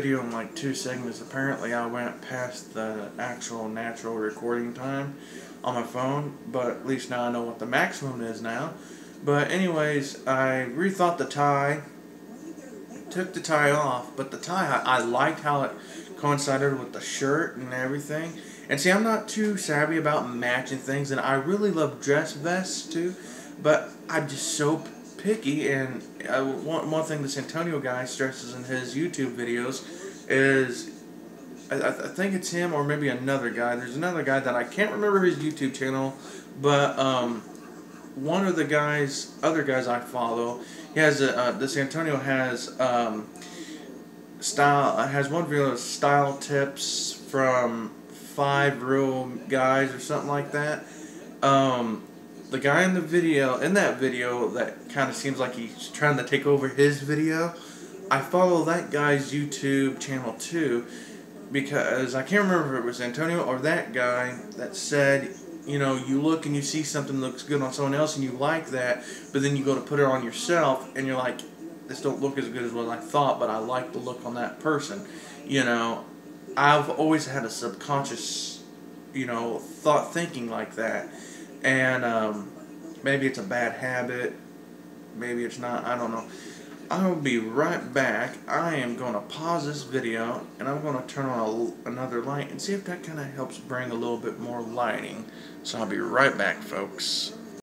video in like two segments. Apparently, I went past the actual natural recording time on my phone, but at least now I know what the maximum is now. But anyways, I rethought the tie, took the tie off, but the tie, I, I liked how it coincided with the shirt and everything. And see, I'm not too savvy about matching things, and I really love dress vests too, but I'm just so picky. And uh, one, one thing this Antonio guy stresses in his YouTube videos is I, I think it's him or maybe another guy. There's another guy that I can't remember his YouTube channel, but um, one of the guys, other guys I follow, he has a, uh, this Antonio has um, style has one of style tips from five real guys or something like that. Um, the guy in the video, in that video, that kind of seems like he's trying to take over his video. I follow that guy's YouTube channel too, because I can't remember if it was Antonio or that guy that said, you know, you look and you see something looks good on someone else and you like that, but then you go to put it on yourself and you're like, this don't look as good as what I thought, but I like the look on that person. You know, I've always had a subconscious, you know, thought thinking like that, and um, maybe it's a bad habit, maybe it's not. I don't know. I'll be right back. I am going to pause this video and I'm going to turn on a, another light and see if that kind of helps bring a little bit more lighting. So I'll be right back, folks.